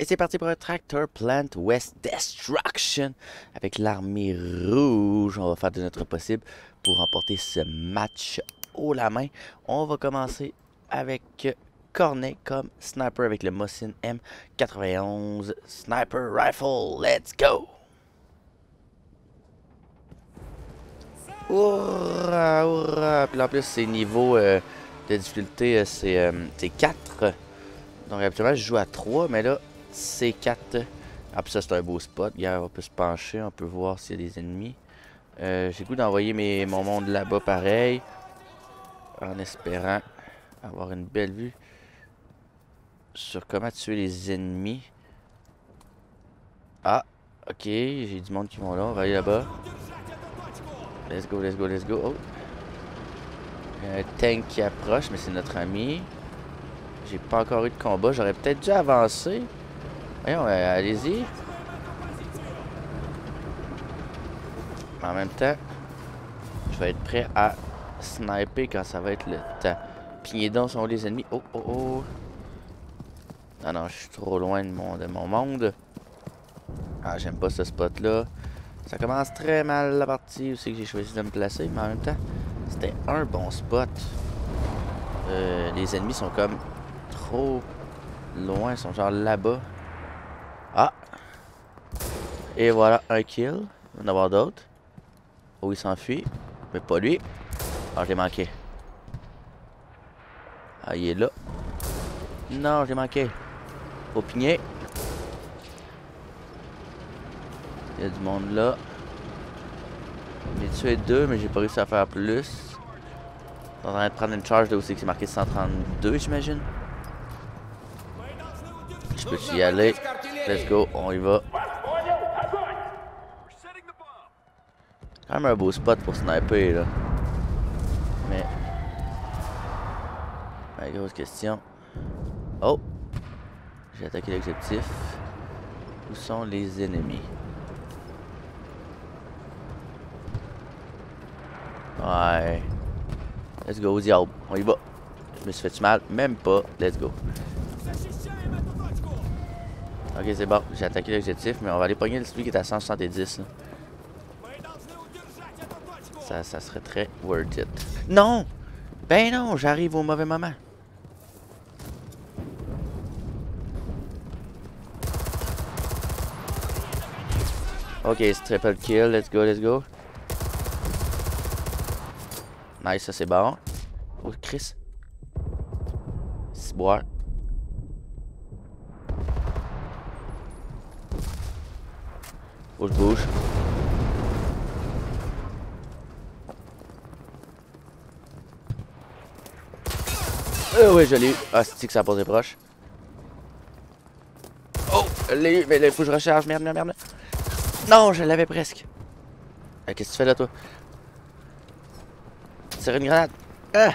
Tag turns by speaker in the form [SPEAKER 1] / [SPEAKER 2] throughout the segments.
[SPEAKER 1] Et c'est parti pour un Tractor Plant West Destruction avec l'armée rouge. On va faire de notre possible pour remporter ce match haut la main. On va commencer avec Cornet comme sniper avec le Mosin M91 Sniper Rifle. Let's go! Hurrah, hurrah! Puis en plus, c'est niveau euh, de difficulté, euh, c'est 4. Donc habituellement, je joue à 3, mais là, C4. Ah, puis ça, c'est un beau spot. Regarde, on peut se pencher, on peut voir s'il y a des ennemis. Euh, J'ai goût d'envoyer mon monde là-bas pareil. En espérant avoir une belle vue sur comment tuer les ennemis. Ah, ok, j'ai du monde qui vont là. On va aller là-bas. Let's go, let's go, let's go. Oh. Il y a un tank qui approche, mais c'est notre ami. J'ai pas encore eu de combat. J'aurais peut-être dû avancer. Voyons, euh, allez-y. En même temps, je vais être prêt à sniper quand ça va être le temps. Pignez donc sont les ennemis. Oh, oh, oh. Non, non, je suis trop loin de mon, de mon monde. Ah, j'aime pas ce spot-là. Ça commence très mal la partie où c'est que j'ai choisi de me placer, mais en même temps, c'était un bon spot. Euh, les ennemis sont comme trop loin, ils sont genre là-bas. Ah! Et voilà, un kill. Il va en avoir d'autres. Oh, il s'enfuit. Mais pas lui. Ah, je manqué. Ah, il est là. Non, je l'ai manqué. Faut pigner. Il y a du monde là. J'ai tué deux, mais j'ai pas réussi à faire plus. Je suis en train de prendre une charge de c'est que c'est marqué 132, j'imagine. Peux y aller. Let's go, on y va. Quand même un beau spot pour sniper là. Mais. La grosse question. Oh! J'ai attaqué l'exécutif. Où sont les ennemis? Ouais. Let's go, diable. On y va. Je me suis fait mal. Même pas. Let's go. Ok, c'est bon. J'ai attaqué l'objectif, mais on va aller pogner celui qui est à 170. Là. Ça, ça serait très worth it. Non! Ben non, j'arrive au mauvais moment. Ok, c'est triple kill. Let's go, let's go. Nice, ça c'est bon. Oh, Chris. boire. Bouge, bouge. Euh, ouais, je l'ai eu. Ah, c'est que ça a posé proche? Oh, je l'ai eu, mais il faut que je recharge. Merde, merde, merde. Non, je l'avais presque. Ah, Qu'est-ce que tu fais là, toi? Tire une grenade. Ah!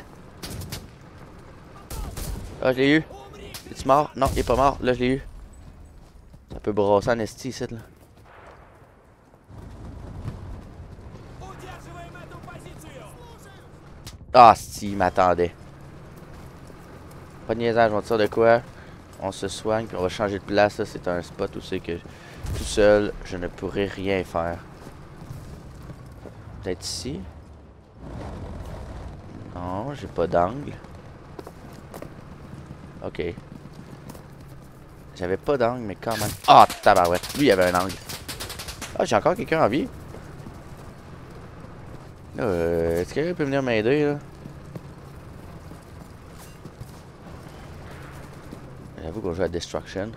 [SPEAKER 1] Ah, je l'ai eu. Es-tu mort? Non, il est pas mort. Là, je l'ai eu. Ça peut brasser en esti ici, là. Ah, si, il m'attendait. Pas de niaisage, on tire de quoi? On se soigne, puis on va changer de place. C'est un spot où c'est que tout seul, je ne pourrais rien faire. Peut-être ici? Non, j'ai pas d'angle. Ok. J'avais pas d'angle, mais quand même. Ah, tabarouette. Lui, il avait un angle. Ah, j'ai encore quelqu'un en vie? Euh, Est-ce qu'il peut venir m'aider là? J'avoue qu'on joue à Destruction.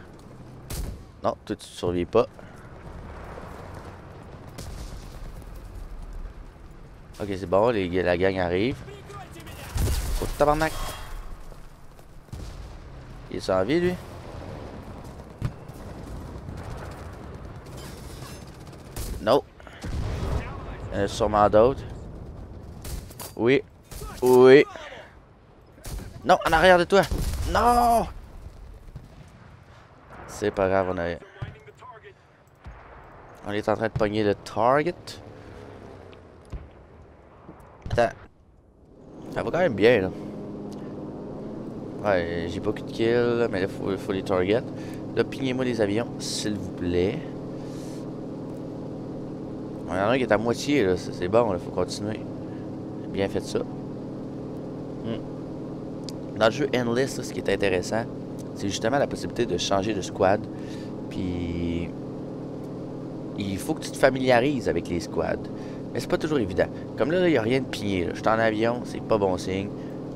[SPEAKER 1] Non, toi tu survis pas. Ok, c'est bon, la gang arrive. Oh, tabarnak! Il est en vie, lui? Non. Il y en a sûrement d'autres. Oui. Oui. Non, en arrière de toi. Non! C'est pas grave, on a... On est en train de pogner le target. Attends. Ça va quand même bien, là. Ouais, j'ai beaucoup de kills, mais là, faut, faut les target. Là, pignez-moi les avions, s'il vous plaît. Il y en a un qui est à moitié, là. C'est bon, il faut continuer. Bien fait ça. Hmm. Dans le jeu Endless, ce qui est intéressant, c'est justement la possibilité de changer de squad. Puis il faut que tu te familiarises avec les squads. Mais c'est pas toujours évident. Comme là, il n'y a rien de pigné. Je suis en avion, c'est pas bon signe.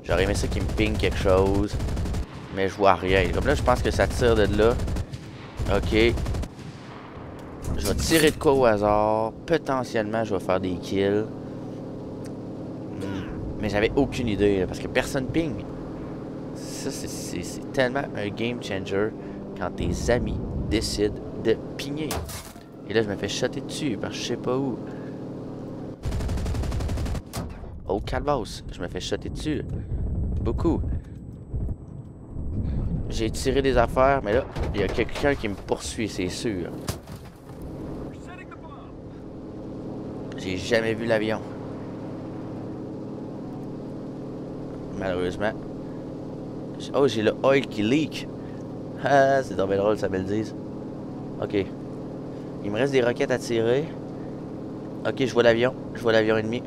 [SPEAKER 1] J'aurais aimé ça qui me ping quelque chose. Mais je vois rien. Comme là, je pense que ça tire de là. Ok. Je vais tirer de quoi au hasard. Potentiellement, je vais faire des kills. J'avais aucune idée, parce que personne ping. Ça, c'est tellement un game changer quand tes amis décident de pigner. Et là, je me fais shotter dessus que je sais pas où. Oh, calvas, je me fais shotter dessus. Beaucoup. J'ai tiré des affaires, mais là, il y a quelqu'un qui me poursuit, c'est sûr. J'ai jamais vu l'avion. Malheureusement. Oh, j'ai le oil qui leak. Ah, c'est dommage drôle, ça me le dise. Ok. Il me reste des roquettes à tirer. Ok, je vois l'avion. Je vois l'avion ennemi.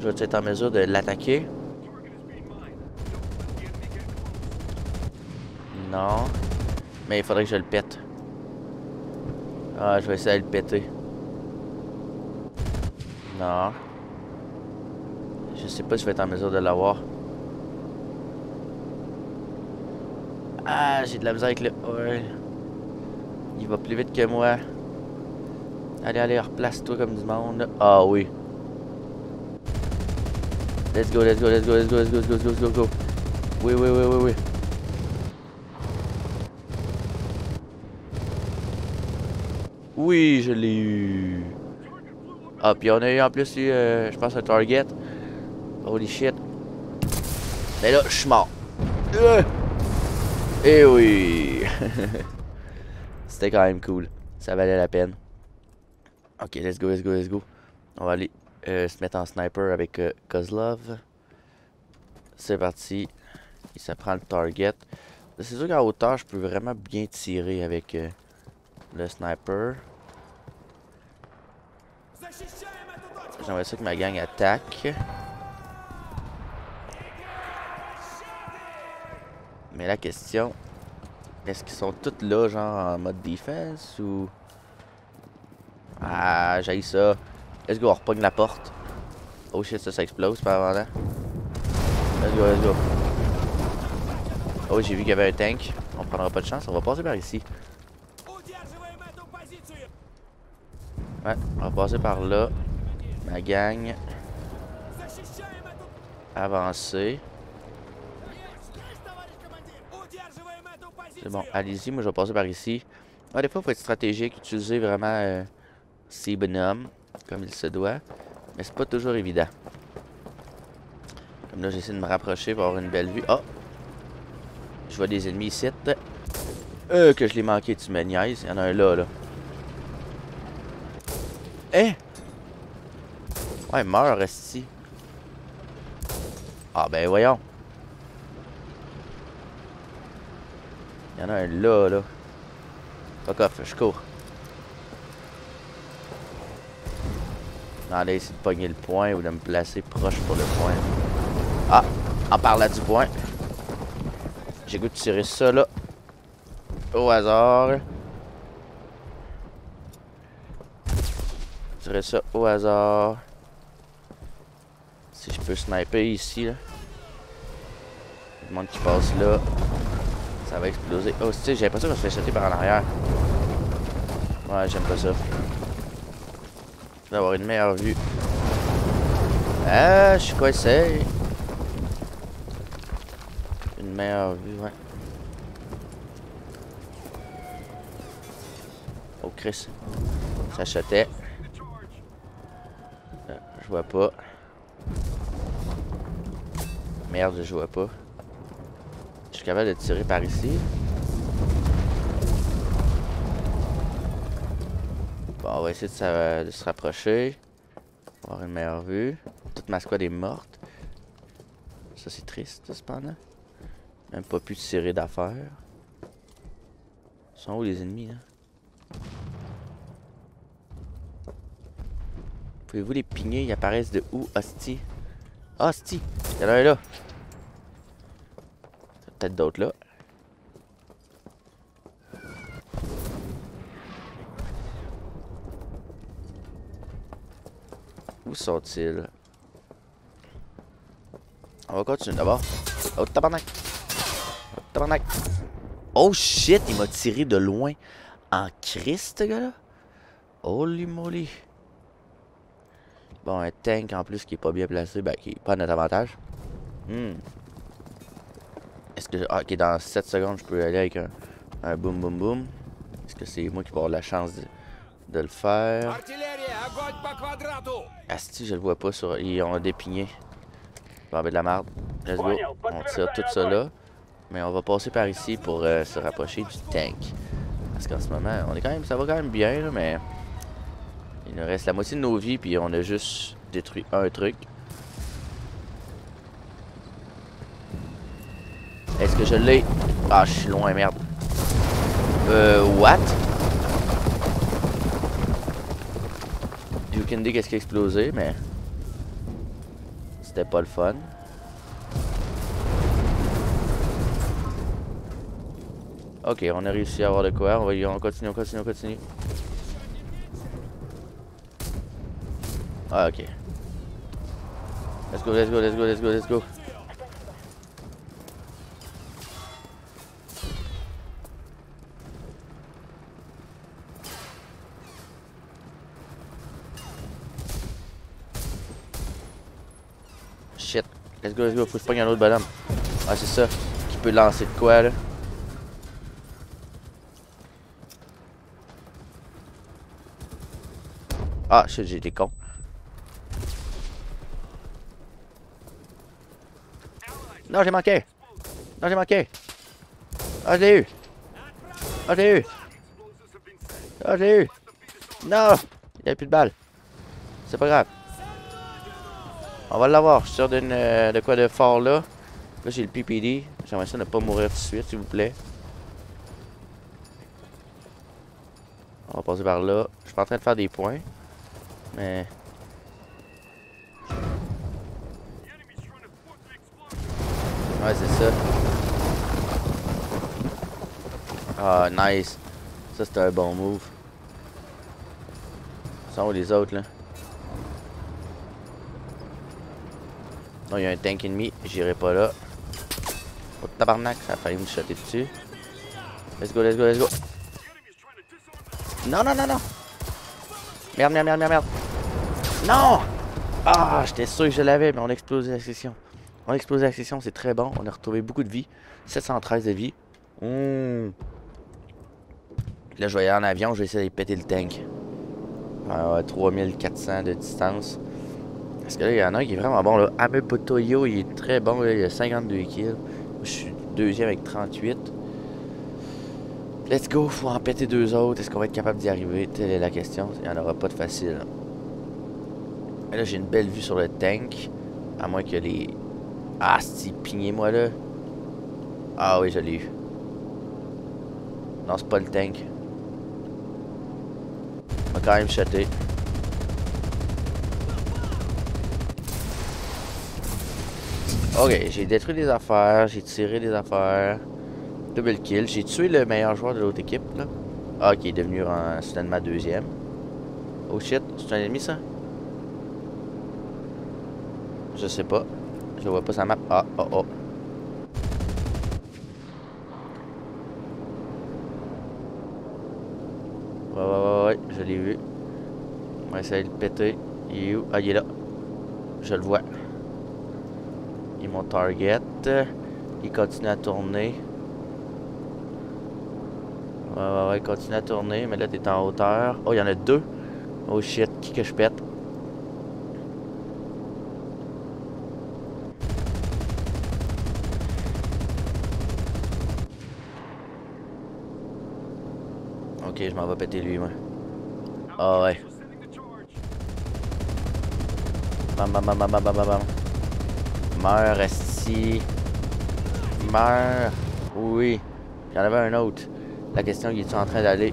[SPEAKER 1] Je vais être en mesure de l'attaquer. Non. Mais il faudrait que je le pète. Ah, je vais essayer de le péter. Non. Je sais pas si je vais être en mesure de l'avoir. Ah, j'ai de la misère avec le... Il va plus vite que moi. Allez, allez, replace-toi comme du monde. Ah oui. Let's go, let's go, let's go, let's go, let's go, let's go, let's go, let's go. Oui, oui, oui, oui, oui. Oui, je l'ai eu. Ah, puis on a eu en plus, euh, je pense, un target. Holy shit. Mais là, je suis mort. Euh. Eh oui. C'était quand même cool. Ça valait la peine. Ok, let's go, let's go, let's go. On va aller euh, se mettre en sniper avec euh, Kozlov. C'est parti. Il se prend le target. C'est sûr qu'en hauteur, je peux vraiment bien tirer avec euh, le sniper. J'aimerais ça que ma gang attaque. Mais la question, est-ce qu'ils sont tous là, genre en mode defense ou? Ah, j'ai ça. Let's go, on repogne la porte. Oh shit, ça, ça explose pas avant. Let's go, let's go. Oh, j'ai vu qu'il y avait un tank. On prendra pas de chance, on va passer par ici. Ouais, on va passer par là. Ma gang. Avancer. Bon, allez-y, moi je vais passer par ici. Ah, des fois, il faut être stratégique, utiliser vraiment euh, comme il se doit. Mais c'est pas toujours évident. Comme là, j'essaie de me rapprocher pour avoir une belle vue. Oh! Je vois des ennemis ici. Euh, que je l'ai manqué, tu me niaises. Il y en a un là, là. Eh! Ouais, meurt, reste ici. Ah, ben voyons. Il y en a un là, là. Fuck off, je cours. Là, essayer de pogner le point ou de me placer proche pour le point. Ah, en parlant du point. J'ai goût de tirer ça, là. Au hasard. Tirer ça au hasard. Si je peux sniper ici, là. Le monde qui passe là. Ça va exploser. Oh, tu sais, j'ai l'impression qu'on se fait sauter par en arrière. Ouais, j'aime pas ça. Je vais avoir une meilleure vue. Ah, je suis coincé. Une meilleure vue, ouais. Oh, Chris. Ça chatait. Euh, je vois pas. Merde, je vois pas suis capable de tirer par ici. Bon, on va essayer de, se rapprocher. Pour avoir une meilleure vue. Toute ma squad est morte. Ça, c'est triste, cependant. Même pas pu tirer d'affaires. Sont où les ennemis là? Pouvez-vous les pigner? Ils apparaissent de où, hostie? Hostie! Il y a un là. D'autres là. Où sont-ils? On va continuer d'abord. Oh, tabarnak! Oh, tabarnak! Oh shit, il m'a tiré de loin. En Christ, ce gars-là? Holy moly! Bon, un tank en plus qui est pas bien placé, ben qui est pas à notre avantage. Hmm. Est-ce que. Ah, ok, dans 7 secondes, je peux aller avec un, un boum boum boum. Est-ce que c'est moi qui vais avoir la chance de, de le faire? Asti, je le vois pas sur. Ils ont dépigné. Bon, ben de la merde. Let's go. On tire tout ça là. Mais on va passer par ici pour euh, se rapprocher du tank. Parce qu'en ce moment, on est quand même. Ça va quand même bien là, mais. Il nous reste la moitié de nos vies, puis on a juste détruit un truc. Est-ce que je l'ai? Ah, je suis loin, merde. Euh, what? You can dire qu'est-ce qui a explosé, mais... C'était pas le fun. Ok, on a réussi à avoir de quoi. On va y... on continue, on continue, on continue. Ah, ok. Let's go, let's go, let's go, let's go, let's go. Shit. Let's go, let's go. Faut que je pogne un autre bonhomme. Ah, c'est ça. Qui peut lancer de quoi, là. Ah, shit, j'ai été con. Non, j'ai manqué. Non, j'ai manqué. Ah, je l'ai eu. Ah, je l'ai eu. Ah, je l'ai eu. Non. Il n'y a plus de balles. C'est pas grave. On va l'avoir. Je suis sûr euh, de quoi de fort là. Là, j'ai le PPD. J'aimerais ça ne pas mourir tout de suite, s'il vous plaît. On va passer par là. Je suis pas en train de faire des points. Mais... Ouais, c'est ça. Ah, nice. Ça, c'était un bon move. Sont où les autres, là? Il y a un tank ennemi. J'irai pas là. Oh, tabarnak, ça failli me shotter dessus. Let's go, let's go, let's go. Non, non, non, non. Merde, merde, merde, merde, merde. Non! Ah, j'étais sûr que je l'avais, mais on a explosé la session. On a explosé la session, c'est très bon. On a retrouvé beaucoup de vie. 713 de vie. Là, je vais aller en avion, je vais essayer de péter le tank. Ah, 3400 de distance. Parce que là, il y en a un qui est vraiment bon. Là. Amepotoyo, il est très bon. Là. Il a 52 kills. Je suis deuxième avec 38. Let's go, faut en péter deux autres. Est-ce qu'on va être capable d'y arriver? Telle est la question. Il n'y en aura pas de facile. là, j'ai une belle vue sur le tank. À moins que les... Ah, si, pignez-moi là. Ah oui, je l'ai eu. Non, c'est pas le tank. Il m'a quand même shoté. Ok, j'ai détruit des affaires, j'ai tiré des affaires. Double kill. J'ai tué le meilleur joueur de l'autre équipe, là. Ah, qui est devenu un, soudainement deuxième. Oh shit, c'est un ennemi, ça? Je sais pas. Je vois pas sa map. Ah, oh, oh. Ouais, ouais, ouais, ouais, je l'ai vu. On va essayer de le péter. Il est où? Ah, il est là. Je le vois. Mon target. Il continue à tourner. Ouais, ouais, ouais, continue à tourner. Mais là, t'es en hauteur. Oh, il y en a deux. Oh shit, qui que je pète? Ok, je m'en vais péter lui, moi. Ah ouais. Bam, bam, bam, bam, bam, bam, bam. Meurs, esti. Meurs. Oui. Il y en avait un autre. La question, il est en train d'aller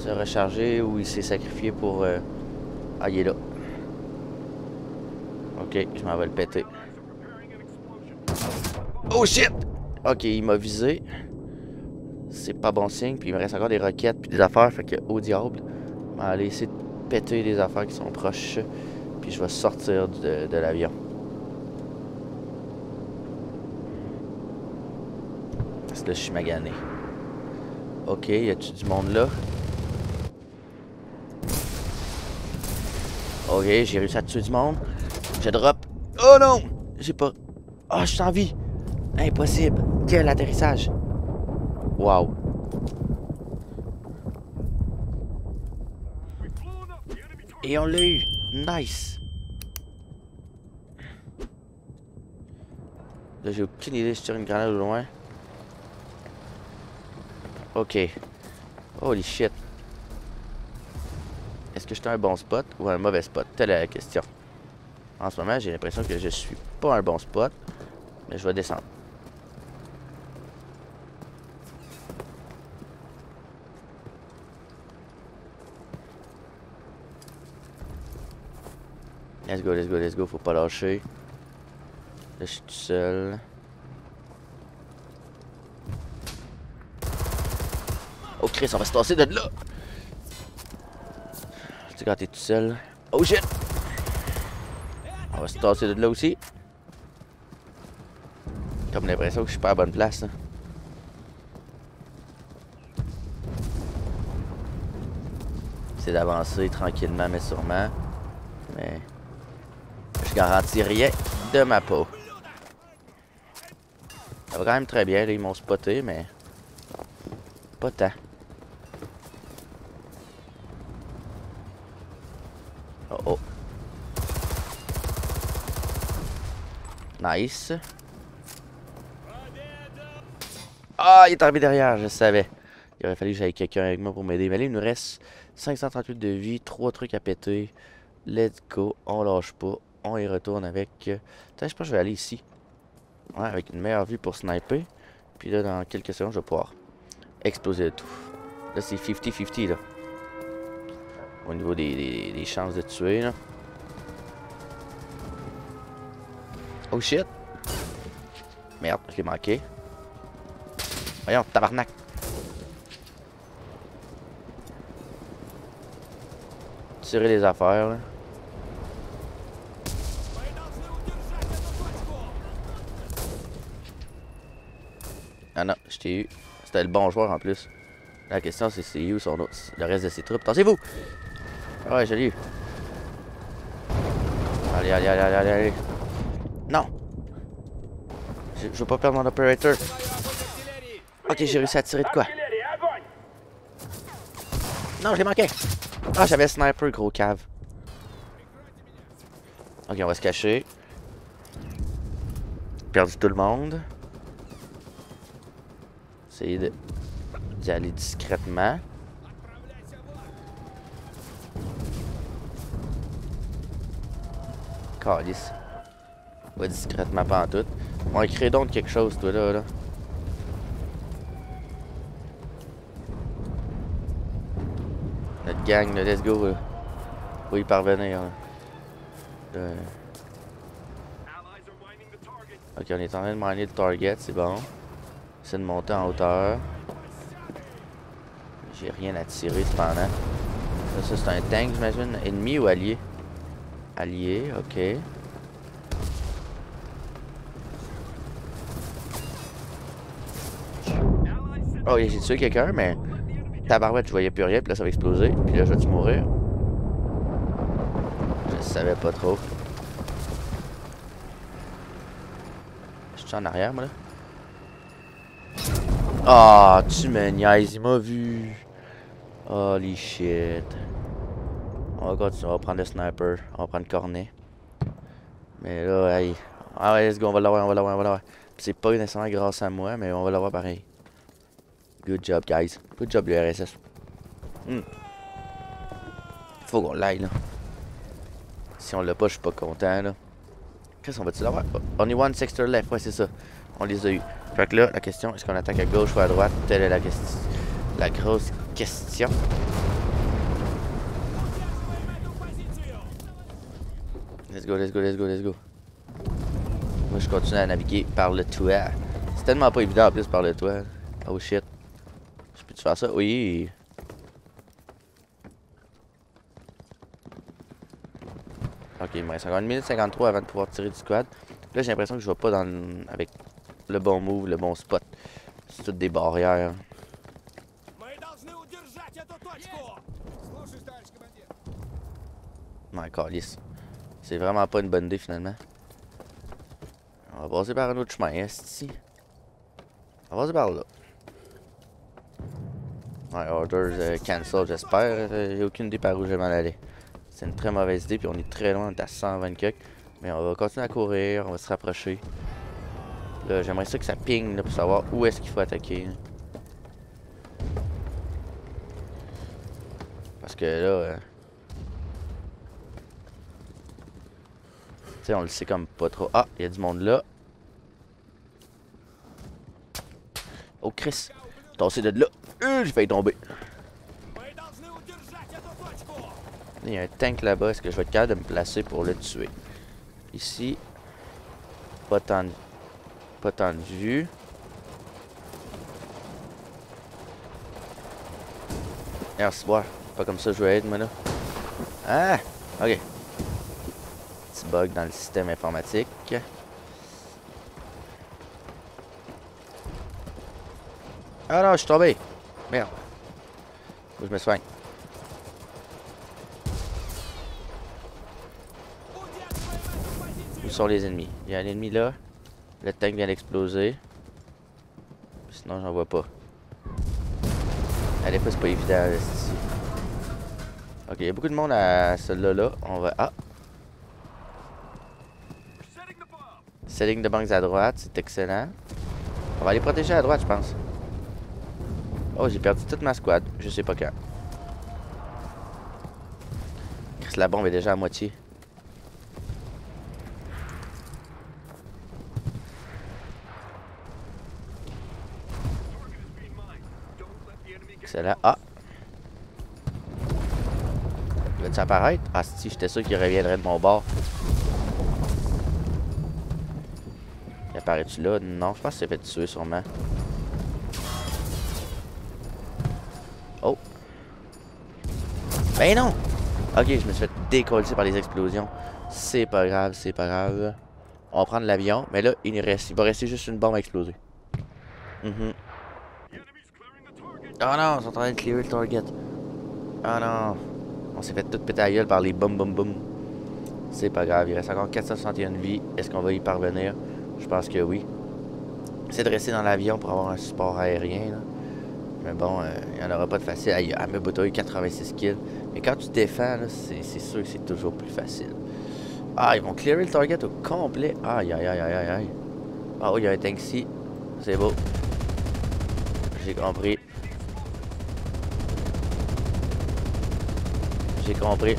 [SPEAKER 1] se recharger ou il s'est sacrifié pour... Euh... Ah, il est là. Ok, je m'en vais le péter. Oh shit! Ok, il m'a visé. C'est pas bon signe. Puis il me reste encore des roquettes puis des affaires. Fait que, au diable. Je vais aller essayer de péter les affaires qui sont proches. Puis je vais sortir de l'avion. Parce que là, je suis magané. Ok, y a-tu du monde là? Ok, j'ai réussi à tuer du monde. Je drop. Oh non! J'ai pas... Oh, je suis en vie! Impossible! Quel atterrissage! Wow! Et on l'a eu! Nice! Là, j'ai aucune idée si tire une grenade au loin. Ok. Holy shit. Est-ce que j'étais un bon spot ou un mauvais spot? Telle est la question. En ce moment, j'ai l'impression que je suis pas un bon spot. Mais je vais descendre. Let's go, let's go, let's go. Faut pas lâcher. Là, je suis tout seul. Oh Chris, on va se tasser de là. Tu sais quand t'es tout seul. Oh shit! On va se tasser de là aussi. Comme l'impression que je suis pas à bonne place. C'est d'avancer tranquillement mais sûrement. Mais je garantis rien de ma peau. Ça va quand même très bien, là, ils m'ont spoté, mais pas tant. Oh oh. Nice. Ah, il est arrivé derrière, je savais. Il aurait fallu que j'aille quelqu'un avec moi pour m'aider. Mais là, il nous reste 538 de vie, 3 trucs à péter. Let's go, on lâche pas. On y retourne avec... Peut-être, je pense que je vais aller ici. Ouais, avec une meilleure vue pour sniper. Puis là, dans quelques secondes, je vais pouvoir exploser le tout. Là, c'est 50-50, là. Au niveau des, des, chances de tuer, là. Oh shit! Merde, je l'ai manqué. Voyons, tabarnak! Tirer les affaires, là. Ah non, je t'ai eu. C'était le bon joueur en plus. La question c'est c'est où son le reste de ses troupes? Attendez-vous! Ah ouais, je l'ai eu. Allez, allez, allez, allez, allez. Je, veux pas perdre mon operator. Ok, j'ai réussi à tirer de quoi? Non, je l'ai manqué! Ah, j'avais sniper, gros cave. Ok, on va se cacher. Perdu tout le monde. Essayer d'y aller discrètement. Calice. Va discrètement pas en tout. On va créer donc quelque chose, toi, là. là. Notre gang, là, let's go. Là. Faut y parvenir. Là. Euh... Ok, on est en train de miner le target, c'est bon. C'est de monter en hauteur. J'ai rien à tirer cependant. Ça c'est un tank j'imagine. Ennemi ou allié? Allié, ok. Oh, j'ai tué quelqu'un, mais... Tabarouette, je voyais plus rien, puis là ça va exploser. Puis là, je vais-tu mourir? Je savais pas trop. Je suis en arrière, moi, là? Ah, oh, tu me niaises, il m'a vu. Holy shit. On va continuer, on va prendre le sniper, on va prendre le cornet. Mais là, hey. Ah ouais, let's go, on va l'avoir, on va l'avoir, on va l'avoir. C'est pas nécessairement grâce à moi, mais on va l'avoir pareil. Good job, guys. Good job, le RSS. Hmm. Faut qu'on l'aille, là. Si on l'a pas, je suis pas content, là. Qu'est-ce qu'on va-tu l'avoir? Only one sector left, ouais, c'est ça. On les a eu. Fait que là, la question, est-ce qu'on attaque à gauche ou à droite? Telle est la, question, la grosse question. Let's go, let's go, let's go, let's go. Moi, je continue à naviguer par le toit. C'est tellement pas évident en plus par le toit. Oh shit. Faire ça? Oui. Ok, il me reste encore une minute 53 avant de pouvoir tirer du squad. Là, j'ai l'impression que je vais pas dans le... avec le bon move, le bon spot. C'est toutes des barrières. My calice. C'est vraiment pas une bonne idée finalement. On va passer par un autre chemin, ici. On va passer par là. Ouais, orders euh, cancel, j'espère. J'ai aucune idée par où je vais m'en aller. C'est une très mauvaise idée, puis on est très loin, on est à 120 kg. Mais on va continuer à courir, on va se rapprocher. Là, j'aimerais ça que ça ping là, pour savoir où est-ce qu'il faut attaquer. Parce que là... Euh... Tu sais, on le sait comme pas trop. Ah, il y a du monde là. Oh, Chris. Tassé de là. Euh, J'ai failli tomber. Il y a un tank là-bas. Est-ce que je vais être capable de me placer pour le tuer? Ici. Pas tant de, pas tant de vue. Merci, boire. Pas comme ça je vais être, moi, là. Ah! Ok. Petit bug dans le système informatique. Ah non, je suis tombé. Merde. Faut que je me soigne. Où sont les ennemis? Il y a un ennemi là. Le tank vient d'exploser. Sinon, j'en vois pas. Allez, pas, c'est pas évident, ici. Ok, il y a beaucoup de monde à celle-là. Là. On va... Ah! Setting de banques à droite, c'est excellent. On va aller protéger à droite, je pense. Oh, j'ai perdu toute ma squad. Je sais pas quand. La bombe est déjà à moitié. Excellent. Ah! Va-tu apparaître? Ah si, j'étais sûr qu'il reviendrait de mon bord. Il apparaît-tu là? Non, je pense que c'est fait tuer sûrement. Ben non! Ok, je me suis fait décoller par les explosions. C'est pas grave, c'est pas grave. On va prendre l'avion, mais là, il, reste, il va rester juste une bombe à exploser. Mm Oh non, ils sont en train de clear le target. Oh non. On s'est fait tout péter à gueule par les boum boum boum. C'est pas grave, il reste encore 461 vies. Est-ce qu'on va y parvenir? Je pense que oui. C'est de rester dans l'avion pour avoir un support aérien. Mais bon, euh, il n'y en aura pas de facile. Ah, a eu 86 kills. Mais quand tu défends, c'est sûr que c'est toujours plus facile. Ah, ils vont clearer le target au complet. Aïe, aïe, aïe, aïe, aïe. Ah oui, il y a un tank ici. C'est beau. J'ai compris. J'ai compris.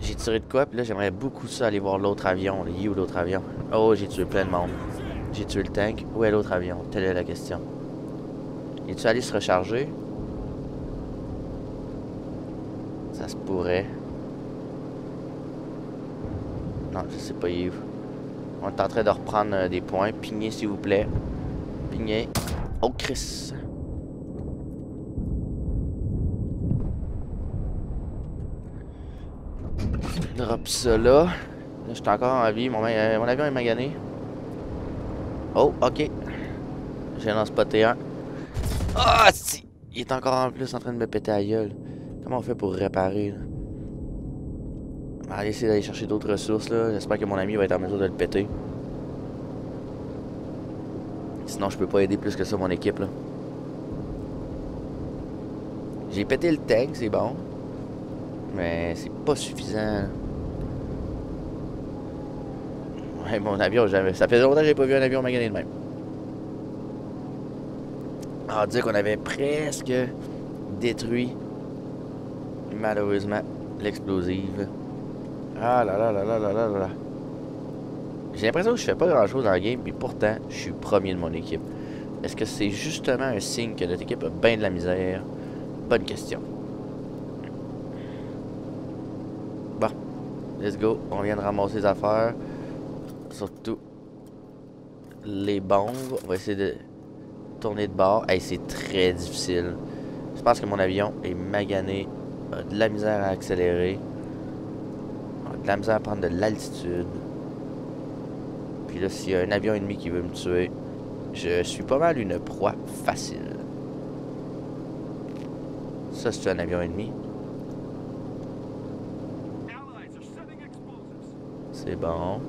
[SPEAKER 1] J'ai tiré de quoi, puis là j'aimerais beaucoup ça aller voir l'autre avion. Est où l'autre avion? Oh, j'ai tué plein de monde. J'ai tué le tank. Où est l'autre avion? Telle est la question. Es-tu allé se recharger? Ça se pourrait. Non, je sais pas Yves. On est en train de reprendre euh, des points. Pignez, s'il vous plaît. Pignez. Oh, Chris. Drop ça là. Je suis encore en vie. Mon, euh, mon avion est magané. Oh, ok. J'ai en spoté un. Ah, si! Il est encore en plus en train de me péter à gueule. Comment on fait pour réparer, là? On va essayer d'aller chercher d'autres ressources, là. J'espère que mon ami va être en mesure de le péter. Sinon, je peux pas aider plus que ça mon équipe, là. J'ai pété le tank, c'est bon. Mais c'est pas suffisant. Ouais, mon avion. Ça fait longtemps que j'ai pas vu un avion magané de même. Ah, dire qu'on avait presque détruit, malheureusement, l'explosive. Ah là là là là là là là. J'ai l'impression que je fais pas grand chose dans le game, puis pourtant, je suis premier de mon équipe. Est-ce que c'est justement un signe que notre équipe a bien de la misère? Bonne question. Bon, let's go. On vient de ramasser les affaires. Surtout les bombes. On va essayer de tourner de bord. C'est très difficile. Je pense que mon avion est magané. A de la misère à accélérer. A de la misère à prendre de l'altitude. Puis là, s'il y a un avion ennemi qui veut me tuer, je suis pas mal une proie facile. Ça, c'est un avion ennemi. C'est bon.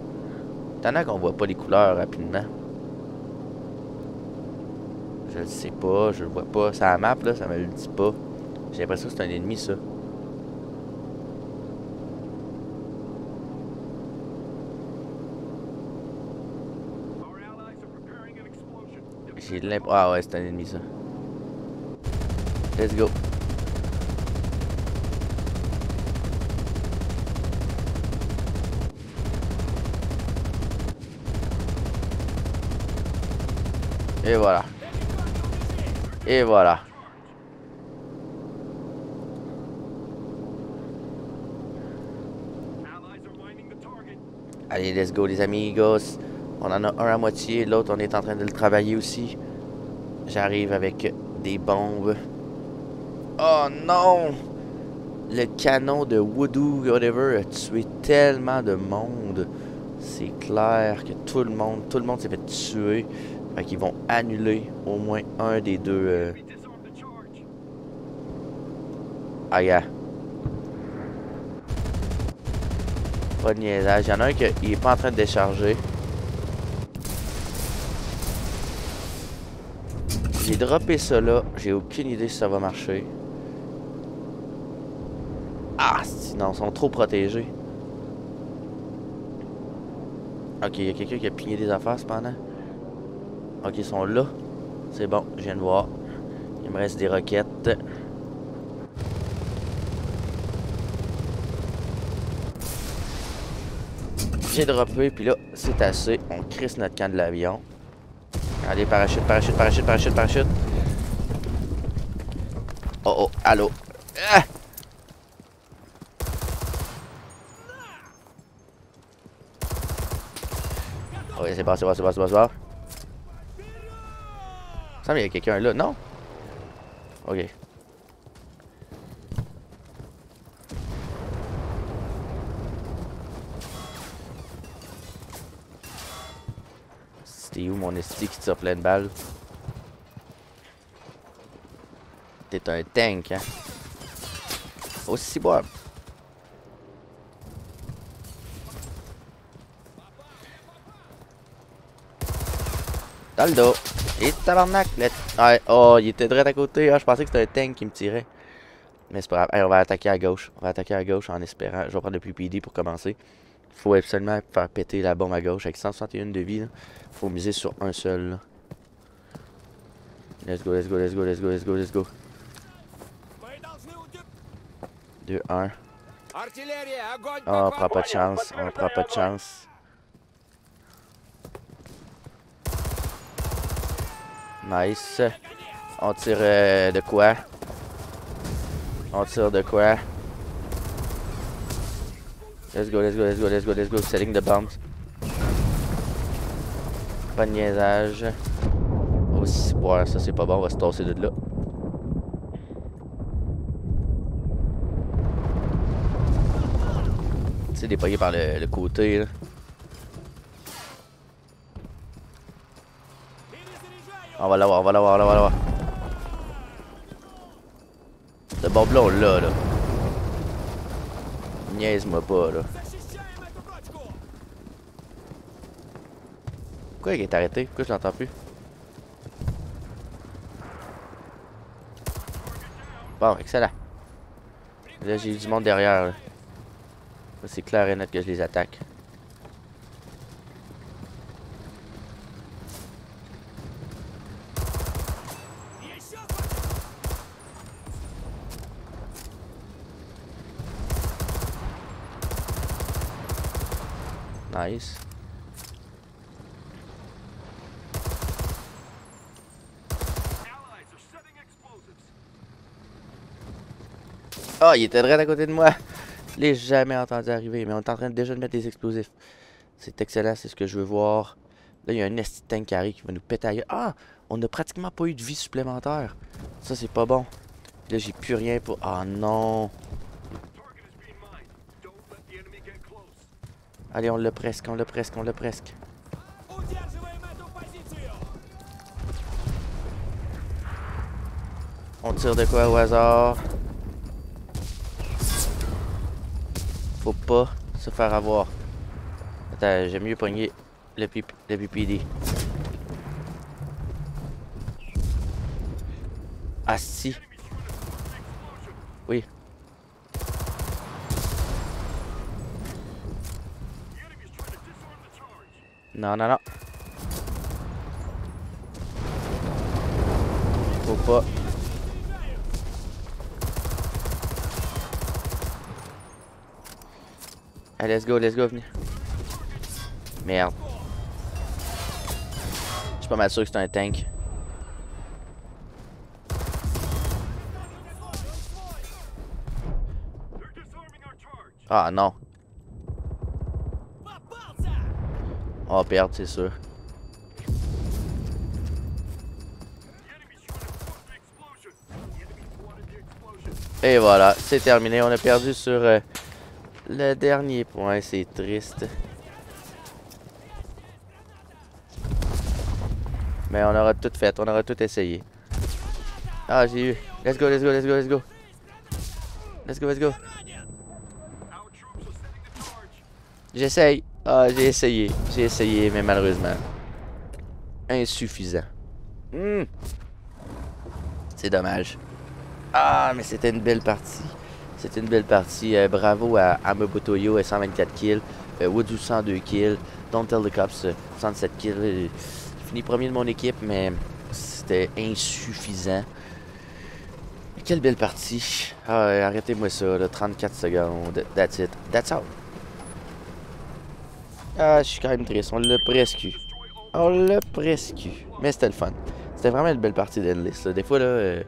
[SPEAKER 1] T'en as qu'on voit pas les couleurs rapidement. Je le sais pas, je le vois pas. Ça map, là, ça me le dit pas. J'ai l'impression que c'est un ennemi, ça. J'ai l'impression... Ah ouais, c'est un ennemi, ça. Let's go. Et voilà. Et voilà. Allez, let's go les amigos. On en a un à moitié, l'autre on est en train de le travailler aussi. J'arrive avec des bombes. Oh non! Le canon de Voodoo, whatever, a tué tellement de monde. C'est clair que tout le monde, tout le monde s'est fait tuer. Fait qu'ils vont annuler au moins un des deux. Euh... Ah, yeah. Pas de niaisage. Il y en a un qui est pas en train de décharger. J'ai droppé ça là. J'ai aucune idée si ça va marcher. Ah, sinon, ils sont trop protégés. Ok, il y a quelqu'un qui a pigné des affaires cependant. Ok, ils sont là. C'est bon, je viens de voir. Il me reste des roquettes. J'ai droppé, puis là, c'est assez. On crisse notre camp de l'avion. Allez, parachute, parachute, parachute, parachute, parachute. Oh, oh, allô. Ah! Ok, c'est bon, c'est bon, c'est bon, c'est bon, c'est bon. Ça il y a quelqu'un là, non? Ok. C'était où mon esti qui tire plein de balles? T'es un tank, hein? Aussi boire. Dans le dos. Et tabarnak! Ouais, oh, il était direct à côté. Ah, je pensais que c'était un tank qui me tirait. Mais c'est pas grave. on va attaquer à gauche. On va attaquer à gauche en espérant. Je vais prendre le PPD pour commencer. Faut absolument faire péter la bombe à gauche. Avec 161 de vie, faut miser sur un seul. Là. Let's go, let's go, let's go, let's go, let's go, let's go. 2, 1. Oh, on prend pas de chance. On prend pas de chance. Nice. On tire euh, de quoi? On tire de quoi? Let's go, let's go, let's go, let's go, let's go. Setting the bombs. Pas de niaisage. Oh, ouais, ça c'est pas bon, on va se tasser de là. Tu sais, par le, le côté, là. On va l'avoir, on va l'avoir, on va l'avoir. Ce bombe-là, on l'a, là. Niaise-moi pas, là. Pourquoi il est arrêté? Pourquoi je l'entends plus? Bon, excellent. Là, j'ai du monde derrière. C'est clair et net que je les attaque. Ah, oh, il était direct à côté de moi. Je l'ai jamais entendu arriver, mais on est en train de déjà de mettre des explosifs. C'est excellent, c'est ce que je veux voir. Là, il y a un esti tank carré qui va nous péter Ah! On n'a pratiquement pas eu de vie supplémentaire. Ça, c'est pas bon. Là, j'ai plus rien pour... Ah oh, non! Allez, on l'a presque, on l'a presque, on l'a presque. On tire de quoi au hasard? Faut pas se faire avoir. Attends, j'aime mieux pogner le, pip le PPD. Ah si. Oui. Non, non, non. Faut pas. Allez, let's go, let's go, venez. Merde. Je suis pas mal sûr que c'est un tank. Ah non. On va perdre, c'est sûr. Et voilà, c'est terminé. On a perdu sur euh, le dernier point. C'est triste. Mais on aura tout fait. On aura tout essayé. Ah, j'ai eu. Let's go, let's go, let's go, let's go. Let's go, let's go. J'essaye. Ah, j'ai essayé. J'ai essayé, mais malheureusement. Insuffisant. Hmm. C'est dommage. Ah, mais c'était une belle partie. C'était une belle partie. Euh, bravo à Amabutoyo, 124 kills. Euh, Woodu, 102 kills. Don't Tell the Cops, 107 kills. J'ai fini premier de mon équipe, mais c'était insuffisant. Quelle belle partie. Ah, arrêtez-moi ça, là, 34 secondes. That's it. That's all. Ah, je suis quand même triste. On l'a presque eu. On l'a presque eu. Mais c'était le fun. C'était vraiment une belle partie d'Endless. Des fois, là,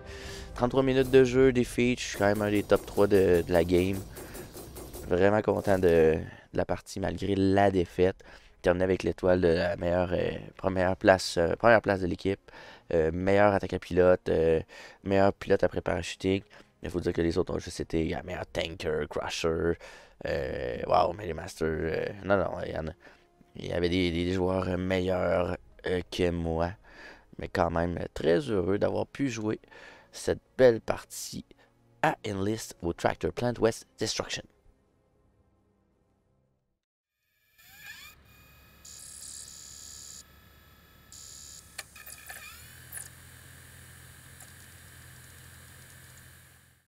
[SPEAKER 1] 33 euh, minutes de jeu, des feats, je suis quand même un des top 3 de, la game. Vraiment content de, la partie malgré la défaite. Terminé avec l'étoile de la meilleure euh, première place euh, première place de l'équipe. meilleur attaquant pilote, meilleur pilote après parachuting. Il faut dire que les autres ont juste été meilleur tanker, crusher, euh, wow, mais les Masters. Euh, non, non, il y en a. Il y avait des, joueurs meilleurs euh, que moi. Mais quand même, très heureux d'avoir pu jouer cette belle partie à Enlist au Tractor Plant West Destruction.